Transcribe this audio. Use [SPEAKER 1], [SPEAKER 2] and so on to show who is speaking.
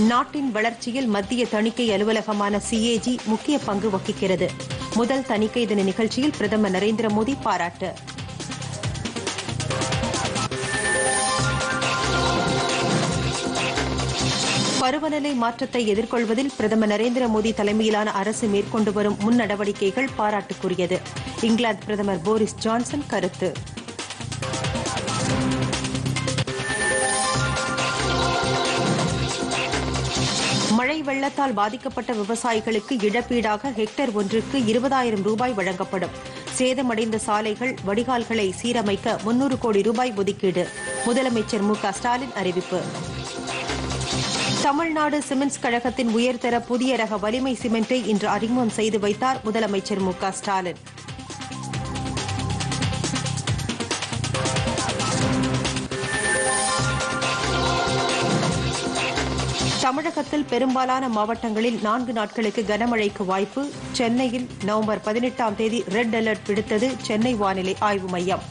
[SPEAKER 1] நாட்டின் வளர்ச்சியில் மத்திய தணிக்கை அலுவலகமான சிஏஜி முக்கிய பங்கு வகிக்கிறது. முதல் தணிக்கை தின நிகழ்ச்சியில் பிரதமர் நரேந்திர மோடி பாராட்டு. பருவநிலை மாற்றத்தை எதிர்கொள்வதில் பிரதமர் நரேந்திர மோடி தலைமையிலான அரசு மேற்கொண்டு வரும் முன் நடவடிக்கைகள் பாராட்டுக்குரியது. இங்கிலாந்து பிரதமர் போரிஸ் ஜான்சன் கருத்து. மழை வெள்ளத்தால் பாதிக்கப்பட்ட விவசாயிகளுக்கு இழப்பீடாக ஹெக்டேர் ஒன்றுக்கு இருபதாயிரம் ரூபாய் வழங்கப்படும். சேதமடைந்த சாலைகள் வடிகால்களை சீரமைக்க முன்னூறு கோடி ரூபாய் ஒதுக்கீடு. முதலமைச்சர் மு க ஸ்டாலின் அறிவிப்பு. தமிழ்நாடு சிமெண்ட்ஸ் கழகத்தின் உயர்தர புதிய ரக வலிமை சிமெண்டை இன்று அறிமுகம் செய்து வைத்தார் முதலமைச்சர் மு க ஸ்டாலின். தமிழகத்தில் பெரும்பாலான மாவட்டங்களில் நான்கு நாட்களுக்கு கனமழைக்கு வாய்ப்பு. சென்னையில் நவம்பர் பதினெட்டாம் தேதி ரெட் அலர்ட் விடுத்தது சென்னை வானிலை ஆய்வு மையம்.